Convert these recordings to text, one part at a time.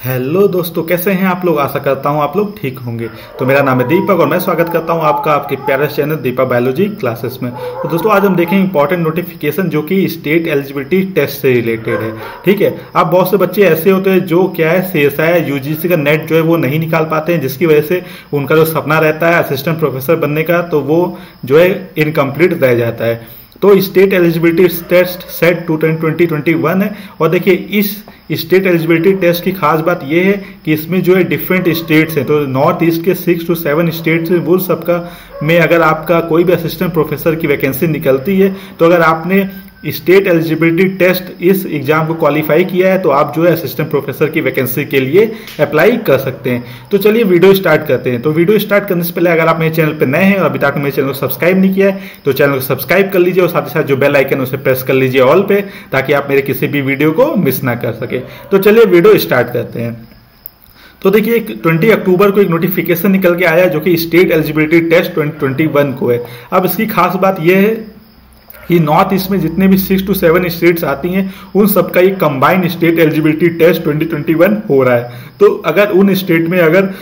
Hello दोस्तों, कैसे हैं आप लोग? आशा करता हूँ आप लोग ठीक होंगे। तो मेरा नाम है दीपक और मैं स्वागत करता हूँ आपका, आपके प्यारे चैनल दीपा बायोलॉजी क्लासेस में। तो दोस्तों, आज हम देखेंगे इंपॉर्टेंट नोटिफिकेशन जो कि स्टेट एलिजिबिलिटी टेस्ट से रिलेटेड है। ठीक है? अब बहुत से बच्चे ऐसे होते हैं जो क्या है सी एस आई का नेट जो है वो नहीं निकाल पाते हैं, जिसकी वजह से उनका जो सपना रहता है असिस्टेंट प्रोफेसर बनने का तो वो जो है इनकम्प्लीट रह जाता है। तो state eligibility test SET two twenty twenty one है। और देखिए, इस स्टेट एलिजिबिलिटी टेस्ट की खास बात यह है कि इसमें जो है डिफरेंट स्टेट्स हैं। तो नॉर्थ ईस्ट के सिक्स टू सेवन स्टेट्स हैं, वो सबका में अगर आपका कोई भी असिस्टेंट प्रोफेसर की वैकेंसी निकलती है तो अगर आपने स्टेट एलिजिबिलिटी टेस्ट इस एग्ज़ाम को क्वालिफाई किया है तो आप जो है असिस्टेंट प्रोफेसर की वैकेंसी के लिए अप्लाई कर सकते हैं। तो चलिए वीडियो स्टार्ट करते हैं। तो वीडियो स्टार्ट करने से पहले अगर आप मेरे चैनल पर नए हैं और अभी तक मेरे चैनल को सब्सक्राइब नहीं किया है तो चैनल को सब्सक्राइब कर लीजिए और साथ ही साथ जो बेल आइकन उसे प्रेस कर लीजिए ऑल पे, ताकि आप मेरे किसी भी वीडियो को मिस ना कर सके। तो चलिए वीडियो स्टार्ट करते हैं। तो देखिए 20 अक्टूबर को एक नोटिफिकेशन निकल के आया जो कि स्टेट एलिजिबिलिटी टेस्ट 2021 को है। अब इसकी खास बात यह है कि नॉर्थ ईस्ट में जितने भी सिक्स टू सेवन स्टेट्स आती हैं, उन सबका एक कंबाइंड स्टेट एलिजिबिलिटी टेस्ट 2021 हो रहा है। तो अगर उन स्टेट में अगर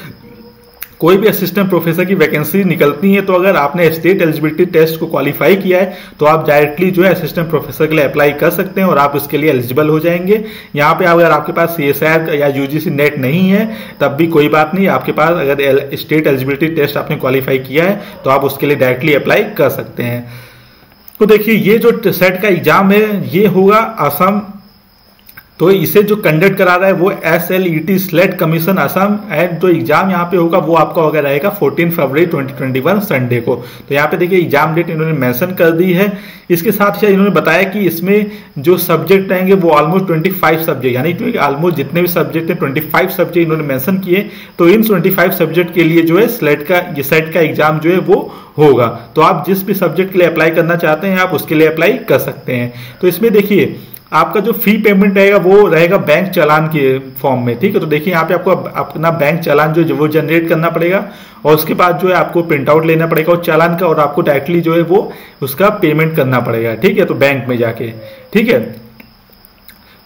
कोई भी असिस्टेंट प्रोफेसर की वैकेंसी निकलती है तो अगर आपने स्टेट एलिजिबिलिटी टेस्ट को क्वालिफाई किया है तो आप डायरेक्टली जो है असिस्टेंट प्रोफेसर के लिए अप्लाई कर सकते हैं और आप उसके लिए एलिजिबल हो जाएँगे। यहाँ पे अगर आपके पास सी एस आर या यूजीसी नेट नहीं है, तब भी कोई बात नहीं। आपके पास अगर स्टेट एलिजिबिलिटी टेस्ट आपने क्वालिफाई किया है तो आप उसके लिए डायरेक्टली अप्लाई कर सकते हैं। तो देखिए ये जो सेट का एग्ज़ाम है ये होगा असम तो इसे जो कंडक्ट करा रहा है वो S L E T SLET commission Assam and जो एग्ज़ाम यहाँ पे होगा, वो आपका होगा रहेगा 14 फरवरी 2021 संडे को। तो यहाँ पे देखिए एग्ज़ाम डेट इन्होंने मेंशन कर दी है। इसके साथ ही इन्होंने बताया कि इसमें जो सब्जेक्ट रहेंगे वो ऑलमोस्ट 25 सब्जेक्ट यानी ऑलमोस्ट जितने भी सब्जेक्ट है 25 सब्जेक्ट इन्होंने मेंशन किए। तो इन 25 सब्जेक्ट के लिए जो है स्लेट का ये सेट का एग्ज़ाम जो है वो होगा। तो आप जिस भी सब्जेक्ट के लिए अप्लाई करना चाहते हैं, आप उसके लिए अप्लाई कर सकते हैं। तो इसमें देखिए आपका जो फ़ी पेमेंट रहेगा, वो रहेगा बैंक चालान के फॉर्म में, ठीक है? तो देखिए, यहाँ पे आपको अपना बैंक चालान जो वो जनरेट करना पड़ेगा और उसके बाद जो है, आपको प्रिंट आउट लेना पड़ेगा उस चालान का और आपको डायरेक्टली जो है, वो उसका पेमेंट करना पड़ेगा, ठीक है? तो बैंक में जाके, ठीक है?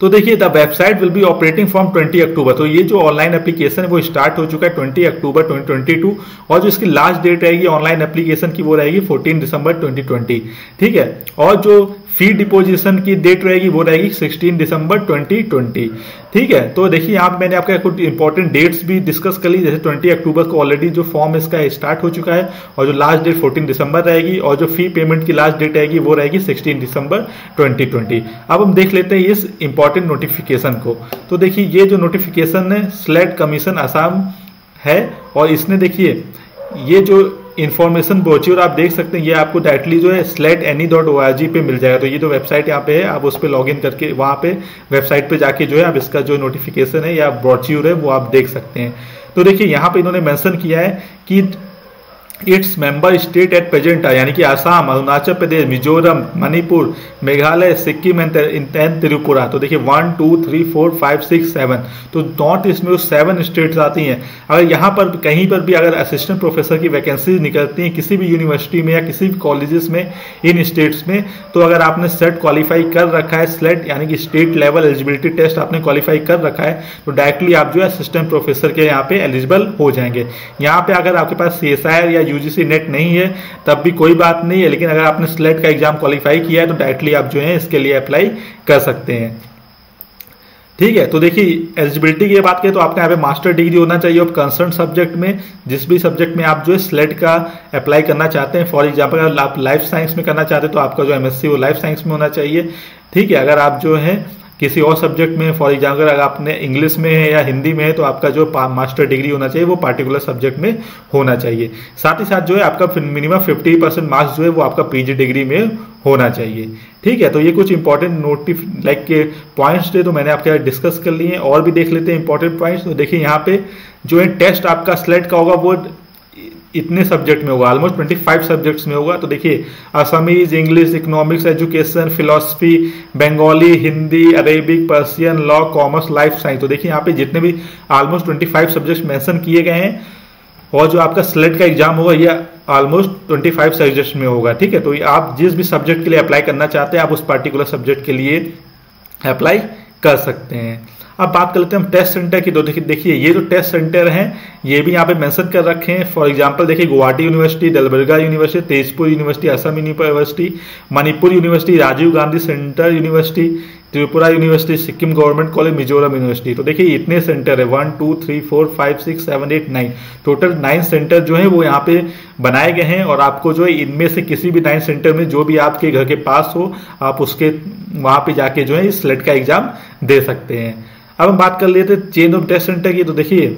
तो देखिए the website will be operating from 20 October तो ये जो ऑनलाइन एप्लीकेशन है, वो स्टार्ट हो चुका है 20 अक्टूबर 2022 और जो इसकी लास्ट डेट रहेगी ऑनलाइन एप्लीकेशन की, वो रहेगी 14 दिसंबर 2020 ठीक है? और जो फ़ी डिपोजिशन की डेट रहेगी, वो रहेगी 16 दिसंबर 2020 ठीक है? तो देखिए, यहाँ मैंने आपका कुछ इंपॉर्टेंट डेट्स भी डिस्कस कर ली। जैसे 20 अक्टूबर को ऑलरेडी जो फॉर्म इसका स्टार्ट हो चुका है और जो लास्ट डेट 14 दिसंबर रहेगी और जो फ़ी पेमेंट की लास्ट डेट रहेगी, वो रहेगी 16 दिसंबर 2020 अब हम देख लेते हैं इस इंपॉर्टेंट नोटिफिकेशन को। तो देखिए, ये जो नोटिफिकेशन है स्लेट कमीशन आसाम है और इसने देखिए, ये जो इन्फॉर्मेशन ब्रोच्योर आप देख सकते हैं, ये आपको डायरेक्टली जो है SLET any dot O R G पे मिल जाएगा। तो ये जो वेबसाइट यहाँ पे है, आप उस पर लॉग इन करके वहाँ पे वेबसाइट पे जाके जो है आप इसका जो नोटिफिकेशन है या ब्रॉच्यूर है, वो आप देख सकते हैं। तो देखिए, यहाँ पे इन्होंने मेंशन किया है कि it's member state at present यानी कि आसाम, अरुणाचल प्रदेश, मिजोरम, मणिपुर, मेघालय, सिक्किम एंड त्रिपुरा। तो देखिए one two three four five six seven तो नॉर्थ ईस्ट में सेवन स्टेट्स आती हैं। अगर यहाँ पर, कहीं पर भी अगर असिस्टेंट प्रोफेसर की वैकेंसी निकलती है किसी भी यूनिवर्सिटी में या किसी भी कॉलेजेस में, इन स्टेट्स में तो अगर आपने सेट क्वालिफाई कर रखा है स्लेट यानी कि स्टेट लेवल एलिजिबिलिटी टेस्ट आपने क्वालिफाई कर रखा है तो डायरेक्टली आप जो है असिस्टेंट प्रोफेसर के यहाँ पे एलिजिबल हो जाएँगे। यहाँ पे अगर आपके पास सी या यूजीसी नेट नहीं है, तब भी कोई बात नहीं है, लेकिन अगर आपने स्लेट का एग्ज़ाम क्वालिफाई किया है तो डायरेक्टली आप जो है इसके लिए अप्लाई कर सकते हैं। ठीक है तो देखिए एलिजिबिलिटी की बात करें तो आपका यहाँ पे मास्टर डिग्री होना चाहिए अब कंसर्न सब्जेक्ट में। जिस भी सब्जेक्ट में आप जो है स्लेट का अप्लाई करना चाहते हैं फॉर एग्ज़ाम्पल अगर आप लाइफ साइंस में करना चाहते हैं तो आपका जो एमएससी वो लाइफ साइंस में होना चाहिए। ठीक है, अगर आप जो है किसी और सब्जेक्ट में फॉर एग्ज़ाम्पल अगर आपने इंग्लिश में है या हिंदी में है तो आपका जो मास्टर डिग्री होना चाहिए, वो पार्टिकुलर सब्जेक्ट में होना चाहिए। साथ ही साथ जो है, आपका मिनिमम फिफ्टी परसेंट मार्क्स जो है, वो आपका पीजी डिग्री में होना चाहिए। ठीक है तो ये कुछ इंपॉर्टेंट नोटिफ लाइक के पॉइंट्स थे तो मैंने आपके डिस्कस कर लिए और भी देख लेते हैं इंपॉर्टेंट पॉइंट्स तो देखिए, यहाँ पे जो है टेस्ट आपका स्लेट का होगा, वो इतने सब्जेक्ट में होगा ऑलमोस्ट 25 सब्जेक्ट्स में होगा। तो देखिए Assamese English economics education philosophy Bengali Hindi Arabic Persian law commerce life science तो देखिए, यहाँ पे जितने भी ऑलमोस्ट 25 सब्जेक्ट्स मेंशन किए गए हैं, और जो आपका स्लेट का एग्ज़ाम होगा, ये ऑलमोस्ट 25 सब्जेक्ट्स में होगा, ठीक है? तो आप जिस भी सब्जेक्ट के लिए अप्लाई करना चाहते हैं, आप उस पर्टिकुलर सब्जेक्ट के लिए अप्लाई कर सकते हैं। अब बात कर लेते हैं हम टेस्ट सेंटर की। तो देखिए ये जो टेस्ट सेंटर हैं, ये भी यहाँ पे मेंशन कर रखे हैं। फॉर एग्जांपल देखिए, Guwahati university दलबरगा university Tezpur university Assam university Manipur university Rajiv Gandhi centre university Tripura university Sikkim government college Mizoram university तो देखिए, इतने सेंटर है। One two three four five six seven eight nine total nine centre जो है, वो यहाँ पे बनाए गए हैं और आपको जो है, इनमें से किसी भी नाइन सेंटर में जो भी आपके घर के पास हो, आप उसके वहाँ पे जाके जो है, इस स्लेट का एग्ज़ाम दे सकते हैं। अब हम बात कर लेते चेंज ऑफ़ टेस्ट सेंटर की तो देखिए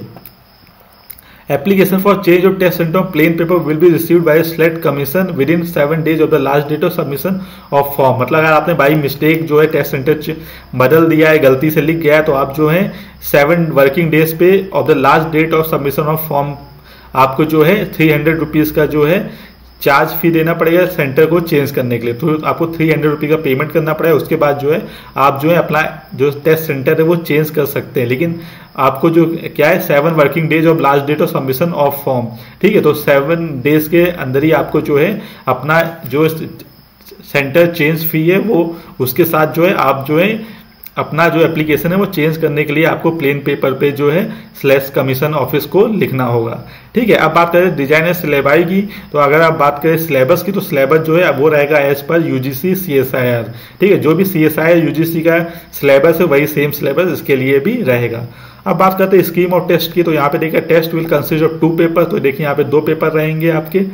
application for change of test centre plain paper will be received by SLET commission within seven days of the last date of submission of form मतलब अगर आपने बाई मिस्टेक जो है test centre बदल दिया है, गलती से लिख गया है तो आप जो है सेवन वर्किंग डेज़ पे of the last date of submission of form आपको जो है थ्री हंड्रेड रुपीज़ का जो है चार्ज फ़ी देना पड़ेगा सेंटर को चेंज करने के लिए। तो आपको थ्री हंड्रेड रुपी का पेमेंट करना पड़ेगा। उसके बाद जो है, आप जो है अपना जो टेस्ट सेंटर है, वो चेंज कर सकते हैं। लेकिन आपको जो, क्या है seven working days of last date of submission of form ठीक है तो सेवन डेज़ के अंदर ही आपको जो है, अपना जो सेंटर चेंज फ़ी है, वो उसके साथ जो है, आप जो है अपना जो एप्लीकेशन है वो चेंज करने के लिए आपको प्लेन पेपर पे जो है स्लैश कमीशन ऑफ़िस को लिखना होगा। ठीक है, अब बात करें डिज़ाइन सिलेबाई की तो अगर आप बात करें सिलेबस की तो सिलेबस जो है, वो रहेगा एज पर यूजीसी सीएसआईआर ठीक है, जो भी सीएसआईआर यूजीसी का सिलेबस है, वही सेम सिलेबस इसके लिए भी रहेगा। अब बात करते हैं स्कीम और टेस्ट की तो यहाँ पे देखिए test will consist of two paper तो देखिए यहाँ पे दो पेपर रहेंगे आपके।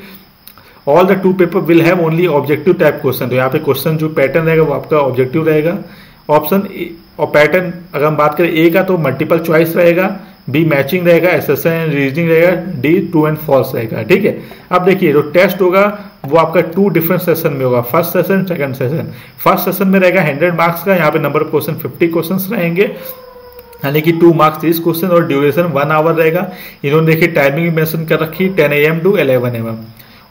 All the two paper will have only objective type question तो यहाँ पे क्वेश्चन जो पैटर्न रहेगा, वो आपका ऑब्जेक्टिव रहेगा। ऑप्शन और पैटर्न अगर हम बात करें ए का तो मल्टीपल चॉइस रहेगा बी मैचिंग रहेगा एस एंड रीजनिंग रहेगा डी ट्रू एंड फॉल्स रहेगा, ठीक है? अब देखिए, जो टेस्ट होगा, वो आपका टू डिफरेंट सेशन में होगा। First session second session first session में रहेगा हंड्रेड मार्क्स का, यहाँ पे number of question fifty question रहेंगे। यानी कि टू मार्क्स तीस क्वेश्चन और ड्यूरेशन वन आवर रहेगा। इन्होंने देखिए टाइमिंग मेंशन कर रखी ten A M to eleven M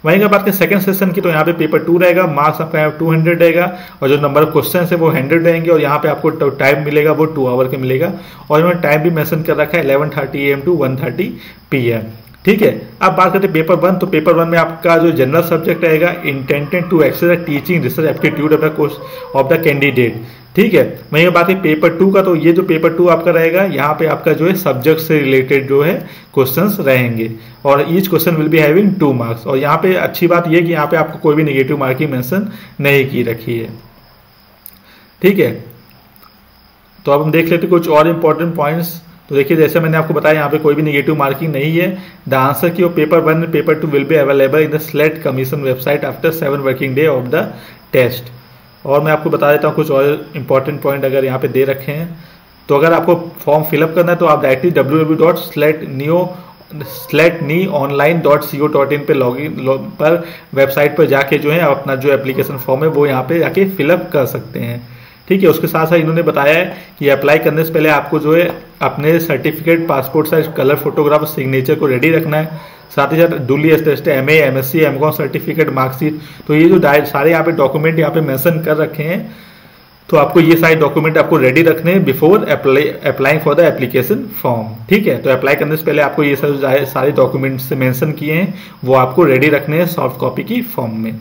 वहीं अगर बात करें सेकंड सेशन की तो यहाँ पे पेपर टू रहेगा मार्क्स आपका टू हंड्रेड रहेगा, और जो नंबर ऑफ़ क्वेश्चन है वो हंड्रेड रहेंगे, और यहाँ पे आपको टाइम मिलेगा, वो टू आवर के मिलेगा, और इन्होंने टाइम भी मैंसन कर रखा है eleven thirty M to one thirty P M ठीक है? अब बात करते हैं पेपर वन तो पेपर वन में आपका जो जनरल सब्जेक्ट रहेगा intended to exercise teaching research aptitude of the course of the candidate ठीक है? वहीं बात है पेपर टू का तो ये जो पेपर टू आपका रहेगा, यहाँ पे आपका जो है सब्जेक्ट से रिलेटेड जो है क्वेश्चंस रहेंगे। और each question will be having two marks और यहाँ पे अच्छी बात यह कि यहाँ पे आपको कोई भी निगेटिव मार्किंग मेंशन नहीं की रखी है। ठीक है? तो अब हम देख लेते कुछ और इंपॉर्टेंट पॉइंट्स तो देखिए, जैसे मैंने आपको बताया, यहाँ पे कोई भी निगेटिव मार्किंग नहीं है। The answer key paper one paper two will be available in the SLET commission website after seven working day of the test और मैं आपको बता देता हूँ, कुछ और इंपॉर्टेंट पॉइंट अगर यहाँ पे दे रखे हैं। तो अगर आपको फॉर्म फिलअप करना है तो आप directly W W dot SLET neo SLET NE online dot C O dot in पर लॉग इन पर वेबसाइट पर जाके जो है, आप अपना जो एप्लीकेशन फॉर्म है, वो यहाँ पे जाके फिलअप कर सकते हैं। ठीक है, उसके साथ साथ इन्होंने बताया है कि अप्लाई करने से पहले आपको जो है अपने certificate passport size colour photograph signature को रेडी रखना है। साथ ही साथ duly attested M M S C M certificate marksheet तो ये जो सारे यहाँ पे डॉक्यूमेंट यहाँ पे मेंशन कर रखे हैं तो आपको ये सारे डॉक्यूमेंट आपको रेडी रखने हैं before applying for the application form ठीक है तो अप्लाई करने से पहले आपको ये सारे डॉक्यूमेंट्स मेंशन किए हैं, वो आपको रेडी रखने हैं सॉफ्ट कॉपी की फॉर्म में।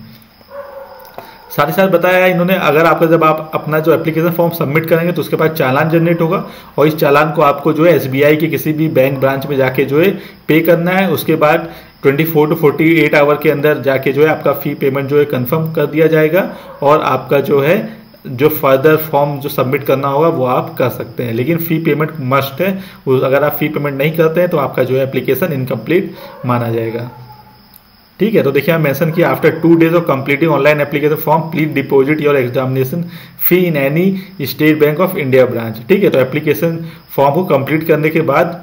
साथ ही साथ बताया है इन्होंने, अगर आपका जब आप अपना जो एप्लीकेशन फॉर्म सबमिट करेंगे तो उसके बाद चालान जनरेट होगा, और इस चालान को आपको जो है एसबीआई के किसी भी बैंक ब्रांच में जाके जो है पे करना है। उसके बाद 24 टू 48 आवर के अंदर जाके जो है आपका फ़ी पेमेंट जो है कंफर्म कर दिया जाएगा, और आपका जो है, जो फर्दर फॉर्म जो सबमिट करना होगा, वो आप कर सकते हैं। लेकिन फ़ी पेमेंट मस्ट है। अगर आप फ़ी पेमेंट नहीं करते हैं तो आपका जो है एप्लीकेशन इनकम्प्लीट माना जाएगा। ठीक है तो देखिए हम मेंशन किया after two days of completing online application form please deposit your examination fee in any state bank of India branch ठीक है तो एप्लीकेशन फॉर्म को कंप्लीट करने के बाद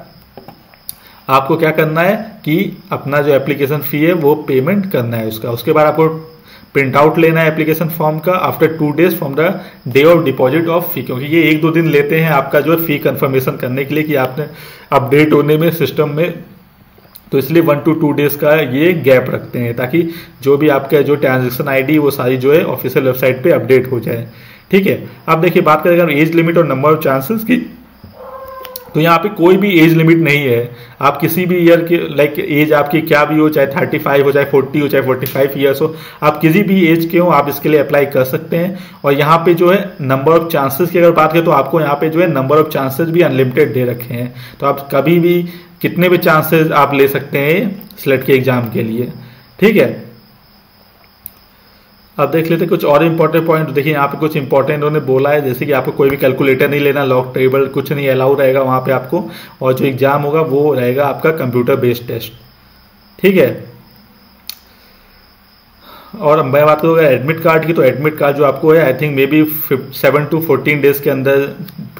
आपको क्या करना है कि अपना जो एप्लीकेशन फ़ी है, वो पेमेंट करना है उसका। उसके बाद आपको प्रिंट आउट लेना है एप्लीकेशन फॉर्म का after two days from the day of deposit of fee क्योंकि ये एक दो दिन लेते हैं आपका जो फ़ी कंफर्मेशन करने के लिए कि आपने अपडेट होने में सिस्टम में तो इसलिए वन टू टू डेज़ का ये गैप रखते हैं ताकि जो भी आपका जो ट्रांजेक्शन आईडी वो सारी जो है ऑफिशियल वेबसाइट पे अपडेट हो जाए। ठीक है? अब देखिए, बात करें अगर एज लिमिट और नंबर ऑफ़ चांसेस की तो यहाँ पे कोई भी एज लिमिट नहीं है। आप किसी भी ईयर की लाइक एज आपकी क्या भी हो, चाहे थर्टी फाइव हो, चाहे फोर्टी हो, चाहे फोर्टी फाइव ईयर्स हो, आप किसी भी एज के हो, आप इसके लिए अप्लाई कर सकते हैं। और यहाँ पे जो है नंबर ऑफ़ चांसेस की अगर बात करें तो आपको यहाँ पे जो है नंबर ऑफ़ चांसेस भी अनलिमिटेड दे रखे हैं। तो आप कभी भी कितने भी चांसेस आप ले सकते हैं स्लेट के एग्ज़ाम के लिए। ठीक है? अब देख लेते कुछ और इंपॉर्टेंट पॉइंट देखिए, यहाँ पे कुछ इंपॉर्टेंट उन्होंने बोला है, जैसे कि आपको कोई भी कैलकुलेटर नहीं लेना लॉक टेबल कुछ नहीं अलाउ रहेगा वहाँ पे आपको, और जो एग्ज़ाम होगा वो रहेगा आपका कंप्यूटर बेस्ड टेस्ट ठीक है? और मैं बात करूँगा एडमिट कार्ड की तो एडमिट कार्ड जो आपको है I think maybe seven to fourteen days के अंदर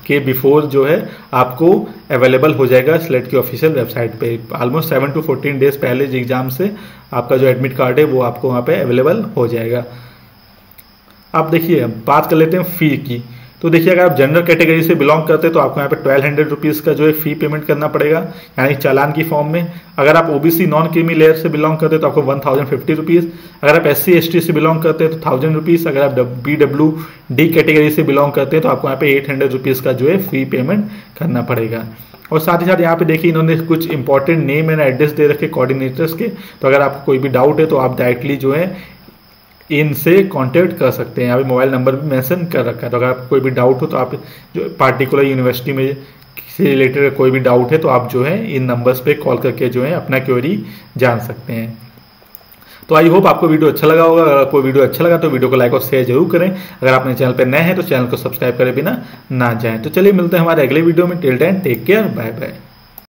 के बिफोर जो है, आपको अवेलेबल हो जाएगा स्लेट की ऑफिशियल वेबसाइट पे। Almost seven to fourteen days पहले एग्ज़ाम से आपका जो एडमिट कार्ड है, वो आपको वहाँ पे अवेलेबल हो जाएगा। आप देखिए, बात कर लेते हैं फ़ी की। तो देखिए, अगर आप जनरल कैटेगरी से बिलोंग करते हैं तो आपको यहाँ पे ट्वेल्व हंड्रेड रुपीज़ का जो है फ़ी पेमेंट करना पड़ेगा, यानी चालान की फॉर्म में। अगर आप ओबीसी नॉन क्रीमी लेयर से बिलोंग करते हैं तो आपको वन थाउज़ेंड फिफ्टी रुपीज़ अगर आप एस सी से बिलोंग करते हैं तो थाउज़ेंड रुपीज़ अगर आप बी डब्ल्यू डी कैटेगरी से बिलोंग करते हैं तो आपको यहाँ पे एट हंड्रेड रुपीज़ का जो है फ़ी पेमेंट करना पड़ेगा। और साथ ही साथ यहाँ पे देखिए, इन्होंने कुछ इंपॉर्टेंट नेम एंड एड्रेस दे रखे कोऑर्डिनेटर्स के। तो अगर आपको कोई भी डाउट है तो आप डायरेक्टली जो है इनसे कांटेक्ट कर सकते हैं। पे मोबाइल नंबर भी मेंशन कर रखा है। तो अगर आपको कोई भी डाउट हो तो आप जो पार्टिकुलर यूनिवर्सिटी में से रिलेटेड कोई भी डाउट है तो आप जो है, इन नंबर्स पे कॉल करके जो है, अपना क्वेरी जान सकते हैं। तो आई होप आपको वीडियो अच्छा लगा होगा। अगर आपको वीडियो अच्छा लगा तो वीडियो को लाइक और शेयर ज़रूर करें। अगर आपने चैनल पर नए हैं तो चैनल को सब्सक्राइब करें बिना ना जाएँ। तो चलिए मिलते हैं हमारे अगले वीडियो में। Till time take care bye bye